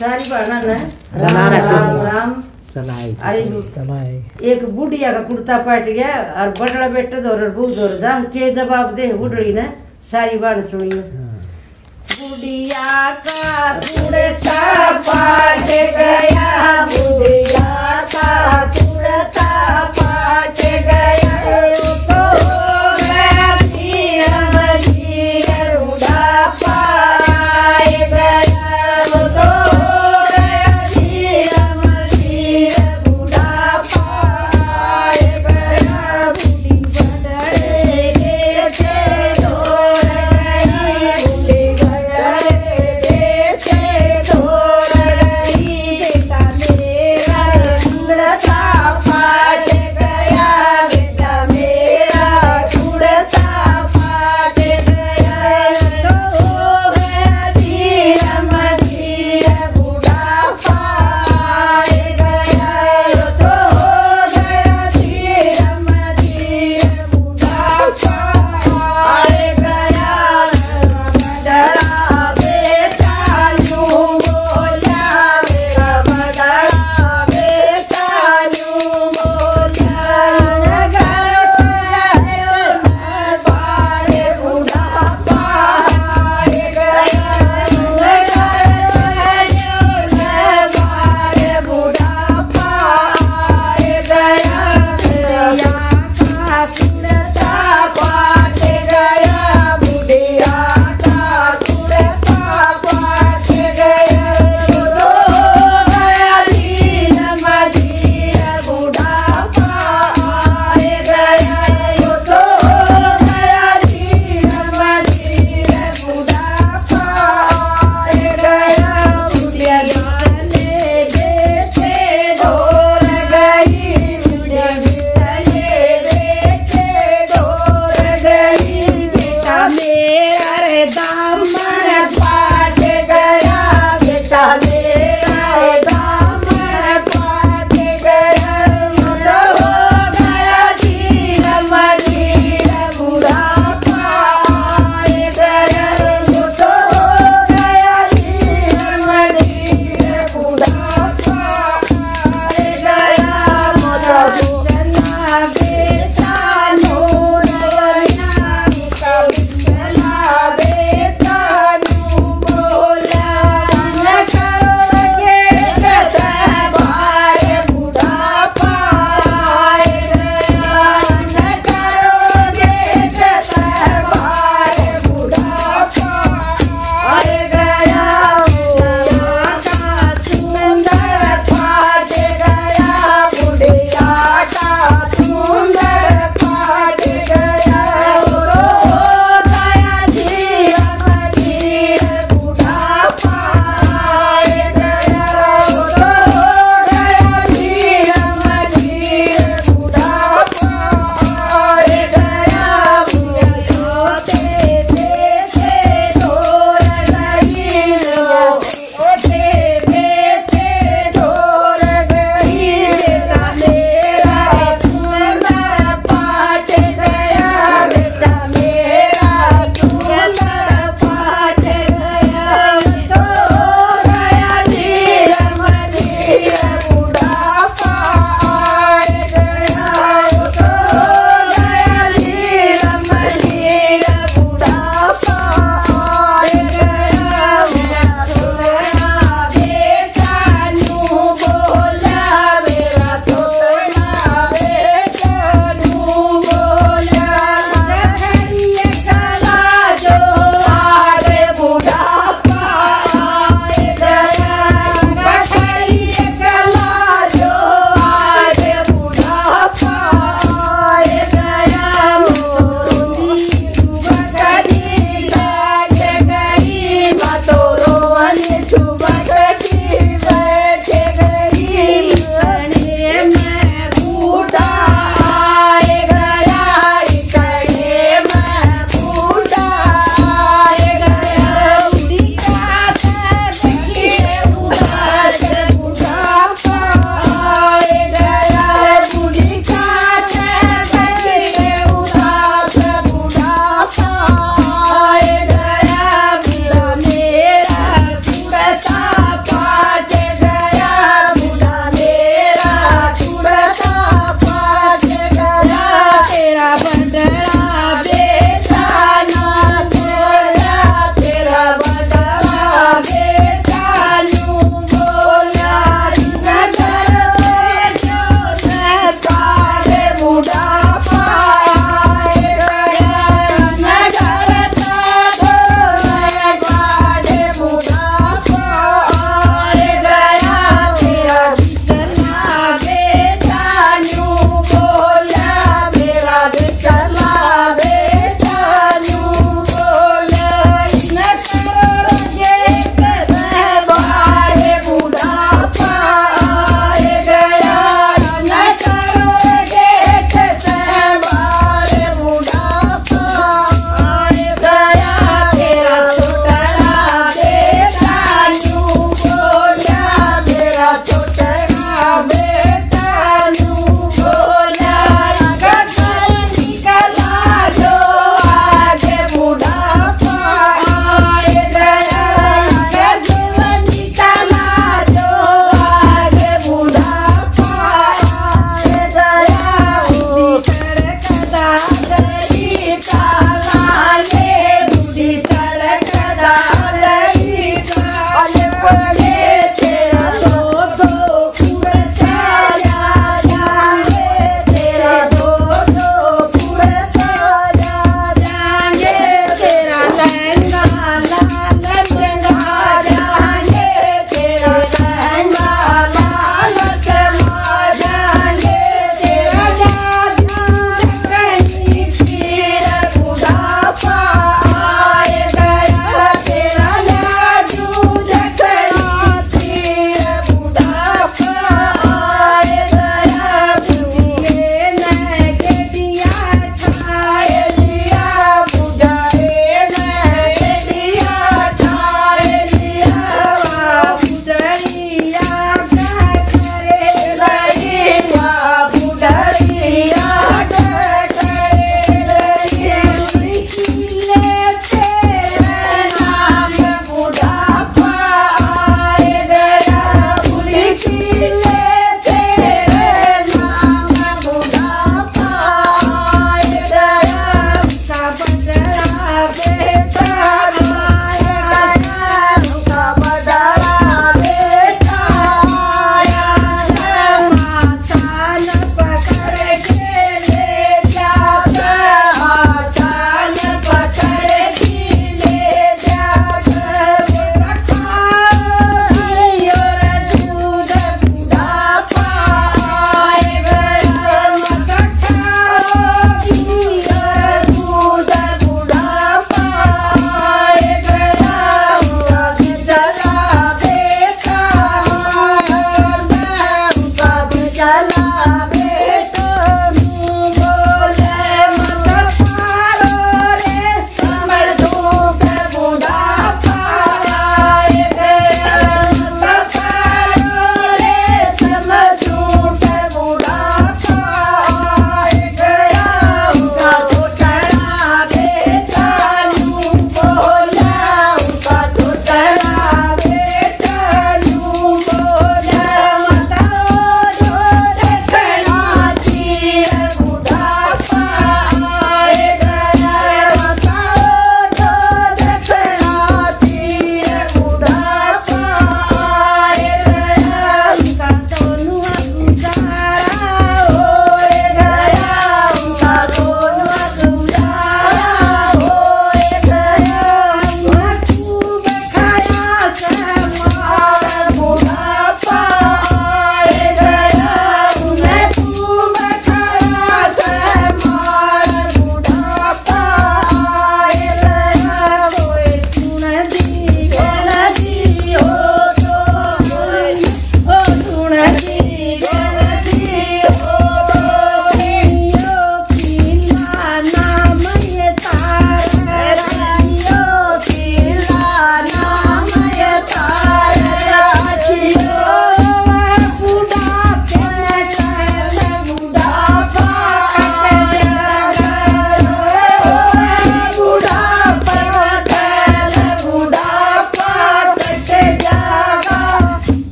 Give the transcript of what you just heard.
सारी बना ना राम राम राम। अरे एक बुढ़िया का कुर्ता पट गया और बड़ा बेटा दौड़ बू दौड़ दाम के जवाब दे बुढ़ी ने सारी बात सुनी बुढ़िया का कुर्ता पट गया बुढ़िया का